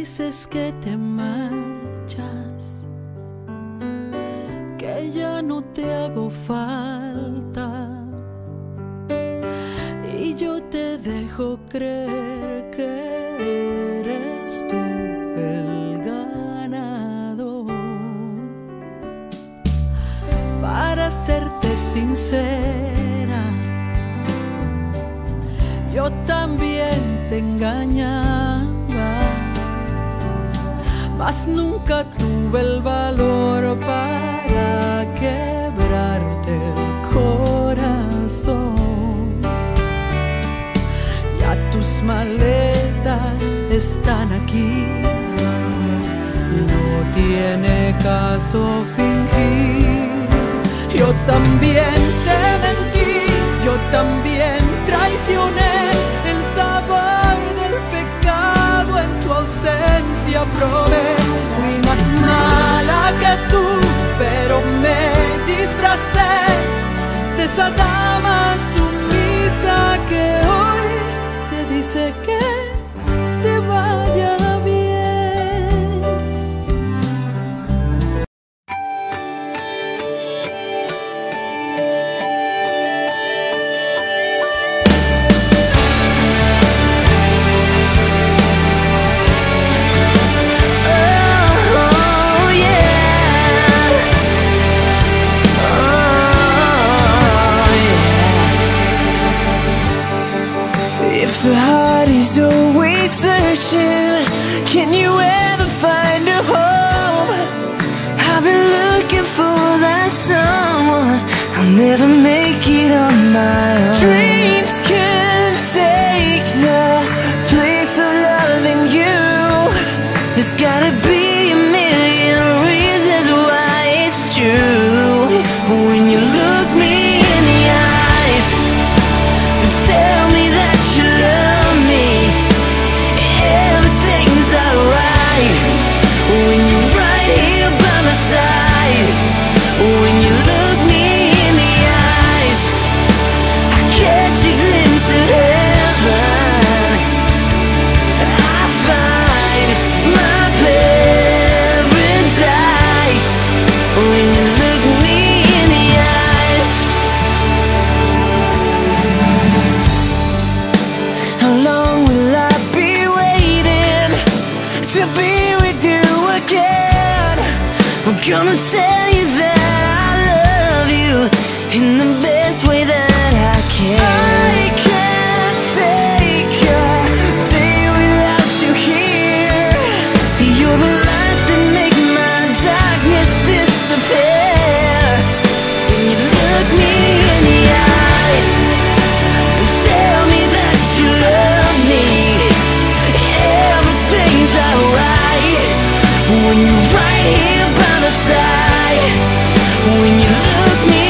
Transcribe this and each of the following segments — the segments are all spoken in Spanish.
dices que te marchas, que ya no te hago falta. Y yo te dejo creer que eres tú el ganador. Para serte sincera, yo también te engañaba, mas nunca tuve el valor para quebrarte el corazón. Ya tus maletas están aquí, no tiene caso fingir. Yo también te mentí, yo también esa dama sumisa que hoy te dice que searching, can you ever find a home? I've been looking for that someone. I'll never make it on my own. Dreams can take the place of loving you. There's gotta be gonna tell you that I love you in the best way that I can. I can't take a day without you here. You're the light that make my darkness disappear. When you look me in the eyes and tell me that you love me, everything's alright. When you're right here my side, when you look me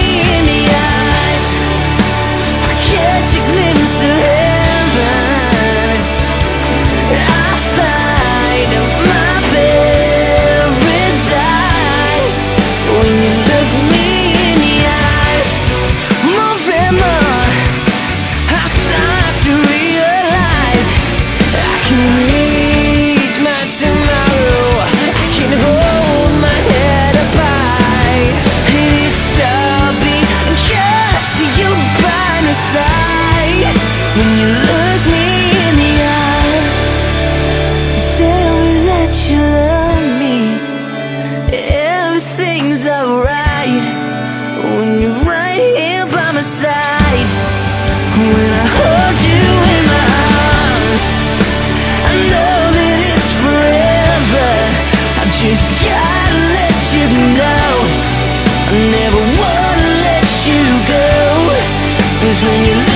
'Cause when you